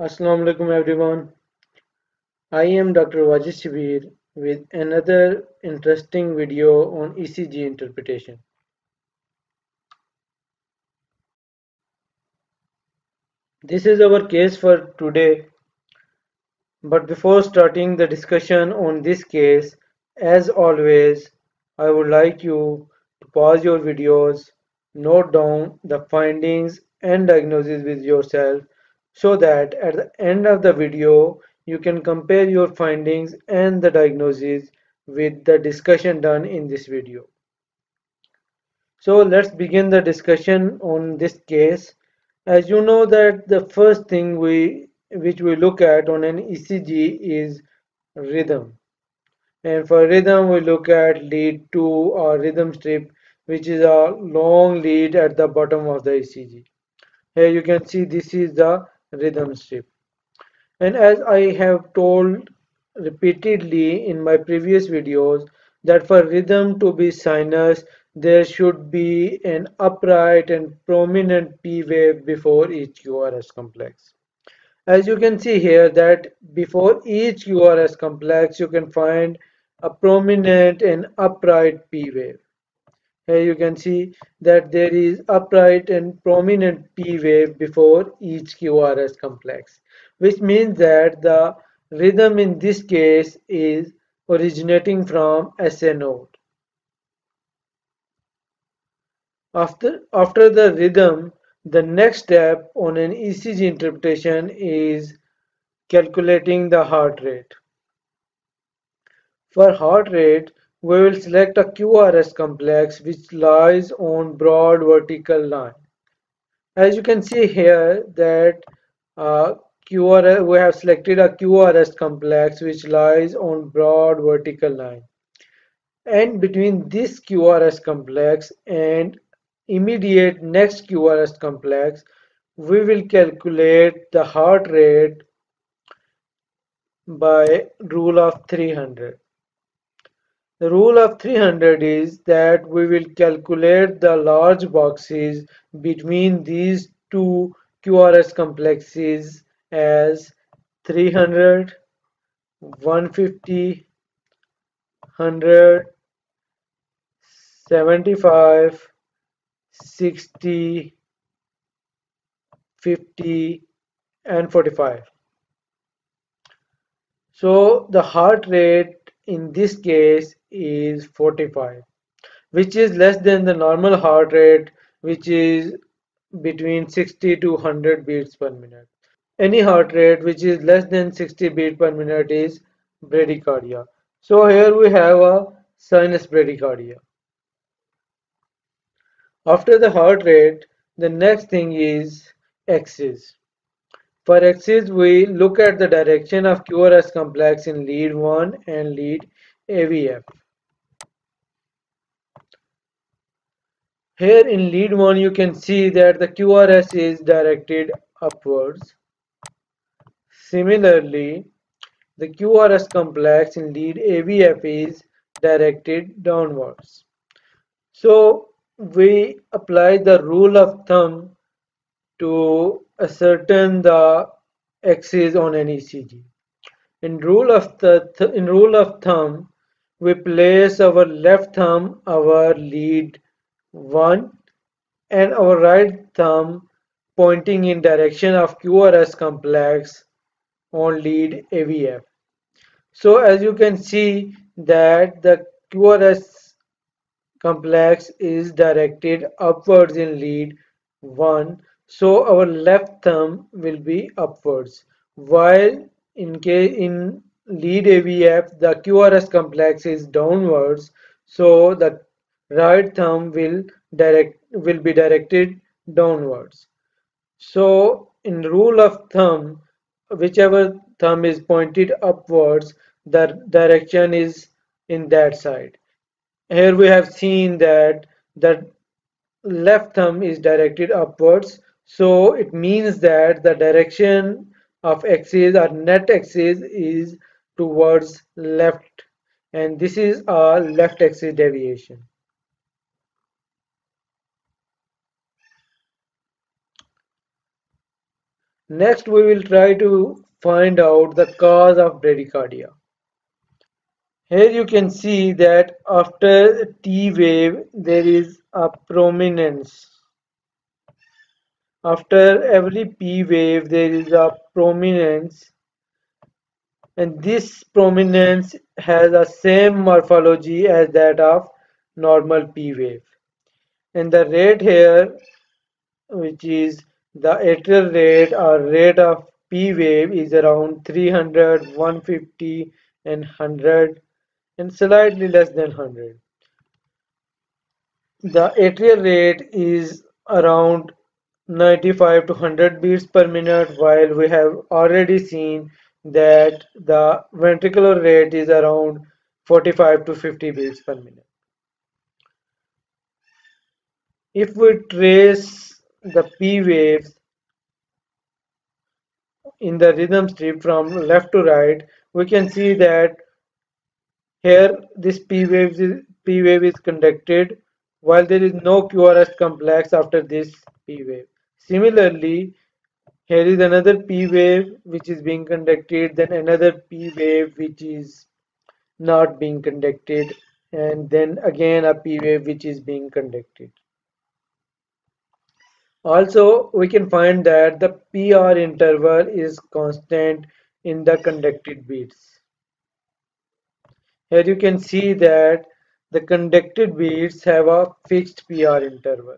Assalamu alaikum everyone. I am Dr. Wajid Shabir with another interesting video on ECG interpretation. This is our case for today. But before starting the discussion on this case, as always, I would like you to pause your videos, note down the findings and diagnosis with yourself so that at the end of the video you can compare your findings and the diagnosis with the discussion done in this video. So let's begin the discussion on this case. As you know that the first thing we which we look at on an ECG is rhythm. And for rhythm we look at lead 2 or rhythm strip which is a long lead at the bottom of the ECG. Here you can see this is the rhythm strip. And as I have told repeatedly in my previous videos that for rhythm to be sinus there should be an upright and prominent P wave before each QRS complex. As you can see here that before each QRS complex you can find a prominent and upright P wave. Here you can see that there is upright and prominent P wave before each QRS complex, which means that the rhythm in this case is originating from SA node. After, after the rhythm, the next step on an ECG interpretation is calculating the heart rate. For heart rate, we will select a QRS complex which lies on broad vertical line. As you can see here that uh, QRS, we have selected a QRS complex which lies on broad vertical line. And between this QRS complex and immediate next QRS complex, we will calculate the heart rate by rule of 300. The rule of 300 is that we will calculate the large boxes between these two QRS complexes as 300, 150, 100, 75, 60, 50 and 45. So the heart rate in this case is 45 which is less than the normal heart rate which is between 60 to 100 beats per minute. Any heart rate which is less than 60 beats per minute is bradycardia. So here we have a sinus bradycardia. After the heart rate, the next thing is axis. For axis, we look at the direction of QRS complex in lead 1 and lead AVF. Here in lead 1 you can see that the QRS is directed upwards. Similarly, the QRS complex in lead AVF is directed downwards. So we apply the rule of thumb to ascertain the axis on an ECG. In rule of the th in rule of thumb, we place our left thumb our lead 1 and our right thumb pointing in direction of QRS complex on lead AVF. So as you can see that the QRS complex is directed upwards in lead 1 so our left thumb will be upwards while in case in lead AVF the QRS complex is downwards so the right thumb will direct will be directed downwards. So in rule of thumb whichever thumb is pointed upwards the direction is in that side. Here we have seen that the left thumb is directed upwards. So it means that the direction of axis or net axis is towards left and this is a left axis deviation Next we will try to find out the cause of bradycardia. Here you can see that after T wave there is a prominence. After every P wave there is a prominence and this prominence has a same morphology as that of normal P wave. And the rate here which is the atrial rate or rate of P wave is around 300, 150 and 100 and slightly less than 100. The atrial rate is around 95 to 100 beats per minute while we have already seen that the ventricular rate is around 45 to 50 beats per minute. If we trace the P waves in the rhythm strip from left to right, we can see that here this P wave is, P wave is conducted while there is no QRS complex after this P wave. Similarly, here is another P wave which is being conducted, then another P wave which is not being conducted, and then again a P wave which is being conducted. Also, we can find that the PR interval is constant in the conducted beats. Here you can see that the conducted beats have a fixed PR interval.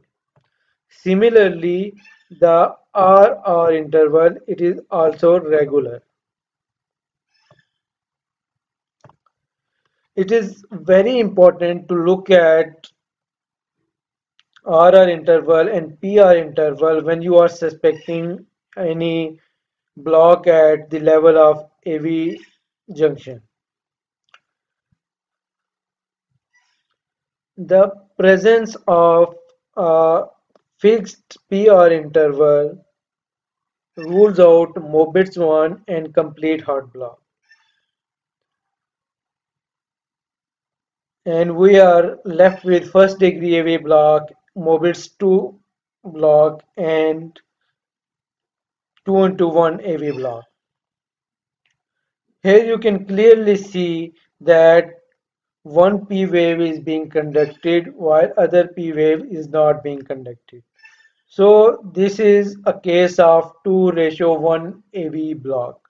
Similarly, the RR interval, it is also regular. It is very important to look at RR interval and PR interval when you are suspecting any block at the level of AV junction. The presence of a fixed PR interval rules out Mobitz 1 and complete heart block. And we are left with first degree AV block, Mobitz 2 block and 2 into 1 AV block. Here you can clearly see that one P wave is being conducted while other P wave is not being conducted. So this is a case of 2 ratio 1 AV block.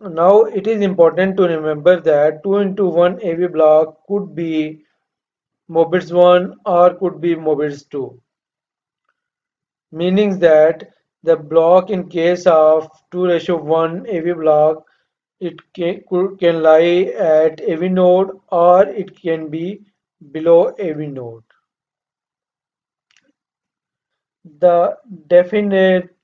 Now it is important to remember that 2 into 1 AV block could be Mobitz 1 or could be Mobitz 2. Meaning that the block in case of 2 ratio 1 AV block it can, can lie at AV node or it can be below AV node. The definite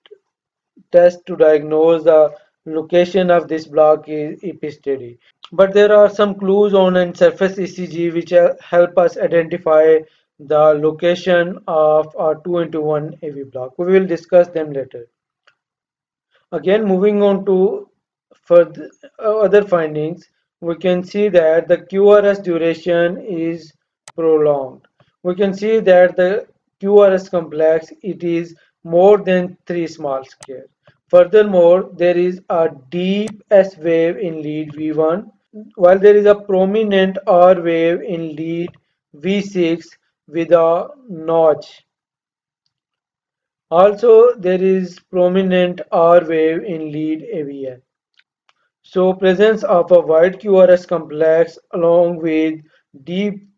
test to diagnose the location of this block is EP study. But there are some clues on a surface ECG which help us identify the location of our 2 into 1 AV block. We will discuss them later. Again, moving on to for uh, other findings, we can see that the QRS duration is prolonged. We can see that the QRS complex, it is more than 3 small square. Furthermore, there is a deep S wave in lead V1, while there is a prominent R wave in lead V6 with a notch. Also, there is prominent R wave in lead AVL. So presence of a wide QRS complex along with deep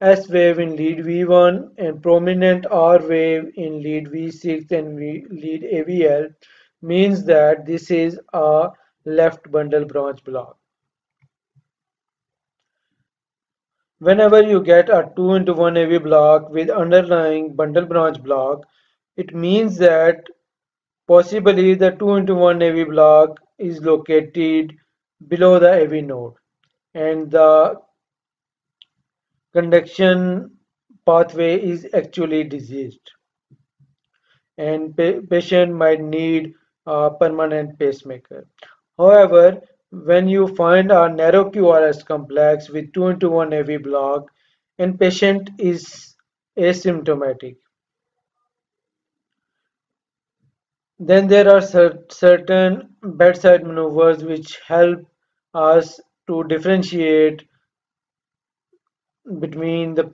S wave in lead V1 and prominent R wave in lead V6 and v lead AVL means that this is a left bundle branch block. Whenever you get a 2 into 1 AV block with underlying bundle branch block, it means that possibly the 2 into 1 AV block is located below the AV node and the conduction pathway is actually diseased and pa patient might need a permanent pacemaker. However, when you find a narrow QRS complex with 2 into 1 AV block and patient is asymptomatic Then there are cer certain bedside maneuvers which help us to differentiate between the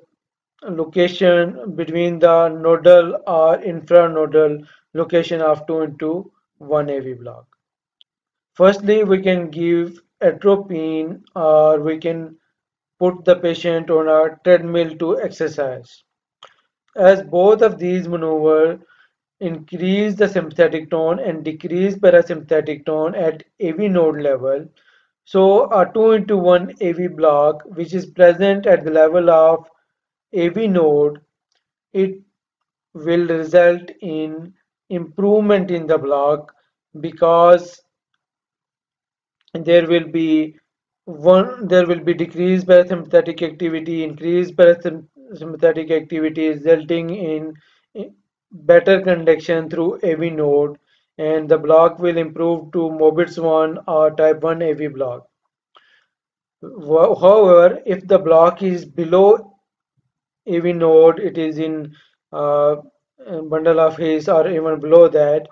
location between the nodal or infranodal location of 2 into 1 AV block. Firstly, we can give atropine or we can put the patient on a treadmill to exercise. As both of these maneuvers increase the sympathetic tone and decrease parasympathetic tone at AV node level, so a 2 into 1 AV block which is present at the level of AV node, it will result in improvement in the block because there will be one there will be decreased parasympathetic activity, increased parasympathetic activity resulting in better conduction through AV node and the block will improve to Mobitz 1 or type 1 AV block. However, if the block is below AV node, it is in uh, bundle of His or even below that.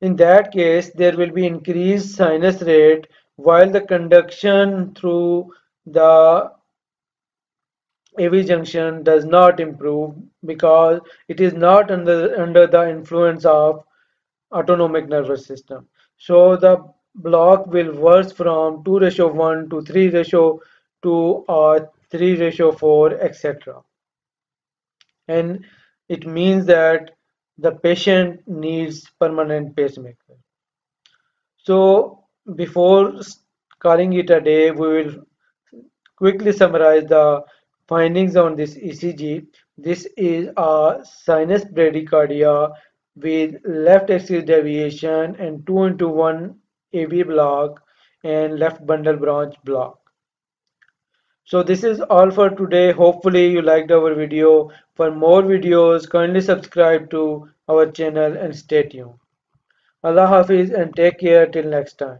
In that case, there will be increased sinus rate while the conduction through the AV junction does not improve because it is not under, under the influence of autonomic nervous system. So the block will worse from 2 ratio 1 to 3 ratio 2 or 3 ratio 4 etc. And it means that the patient needs permanent pacemaker. So before calling it a day, we will quickly summarize the findings on this ECG. This is a sinus bradycardia with left axis deviation and 2 into 1 AV block and left bundle branch block. So this is all for today. Hopefully you liked our video. For more videos, kindly subscribe to our channel and stay tuned. Allah Hafiz and take care till next time.